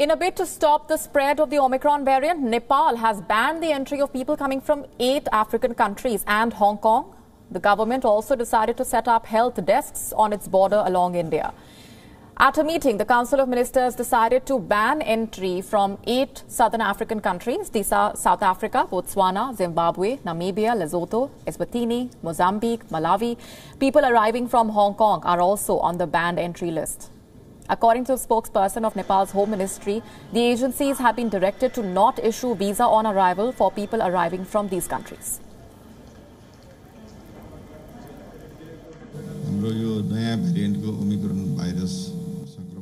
In a bid to stop the spread of the Omicron variant, Nepal has banned the entry of people coming from eight African countries and Hong Kong. The government also decided to set up health desks on its border along India. At a meeting, the Council of Ministers decided to ban entry from eight southern African countries. These are South Africa, Botswana, Zimbabwe, Namibia, Lesotho, Eswatini, Mozambique, Malawi. People arriving from Hong Kong are also on the banned entry list. According to a spokesperson of Nepal's Home Ministry, the agencies have been directed to not issue visa on arrival for people arriving from these countries.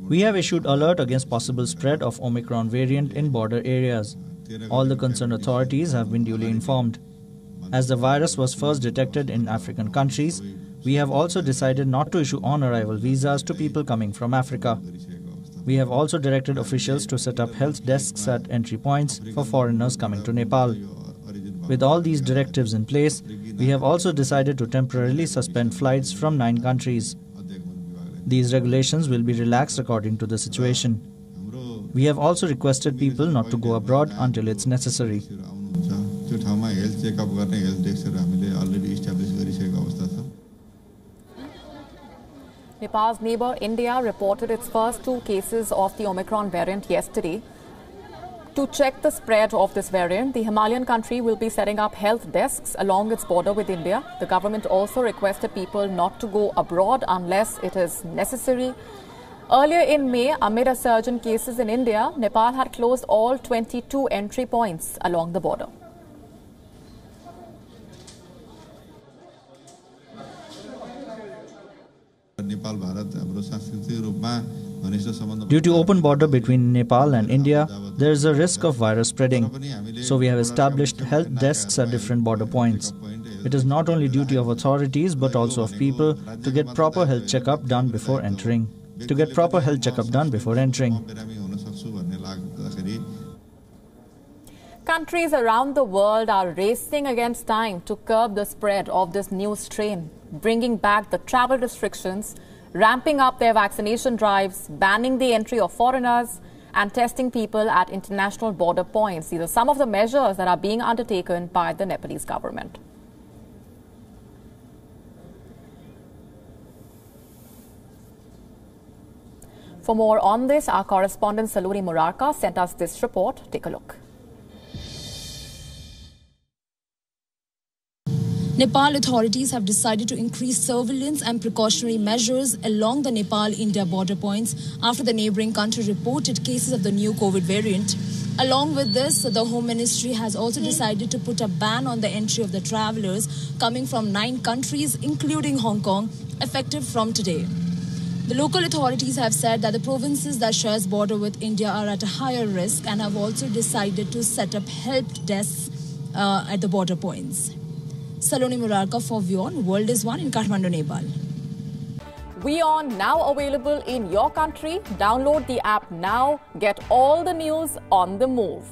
We have issued alert against possible spread of Omicron variant in border areas. All the concerned authorities have been duly informed. As the virus was first detected in African countries, we have also decided not to issue on arrival visas to people coming from Africa. We have also directed officials to set up health desks at entry points for foreigners coming to Nepal. With all these directives in place, we have also decided to temporarily suspend flights from nine countries. These regulations will be relaxed according to the situation. We have also requested people not to go abroad until it's necessary. Nepal's neighbor India reported its first two cases of the Omicron variant yesterday. To check the spread of this variant, the Himalayan country will be setting up health desks along its border with India. The government also requested people not to go abroad unless it is necessary. Earlier in May, amid a surge in cases in India, Nepal had closed all 22 entry points along the border. Due to open border between Nepal and India, there is a risk of virus spreading. So we have established health desks at different border points. It is not only duty of authorities but also of people to get proper health checkup done before entering. To get proper health checkup done before entering. Countries around the world are racing against time to curb the spread of this new strain, bringing back the travel restrictions, ramping up their vaccination drives, banning the entry of foreigners, and testing people at international border points. These are some of the measures that are being undertaken by the Nepalese government. For more on this, our correspondent Saloni Murarka sent us this report. Take a look. Nepal authorities have decided to increase surveillance and precautionary measures along the Nepal-India border points after the neighboring country reported cases of the new COVID variant. Along with this, the Home Ministry has also decided to put a ban on the entry of the travelers coming from nine countries, including Hong Kong, effective from today. The local authorities have said that the provinces that shares border with India are at a higher risk and have also decided to set up help desks uh, at the border points. Saloni Murarka for WION, World is One in Kathmandu, Nepal. WION now available in your country. Download the app now. Get all the news on the move.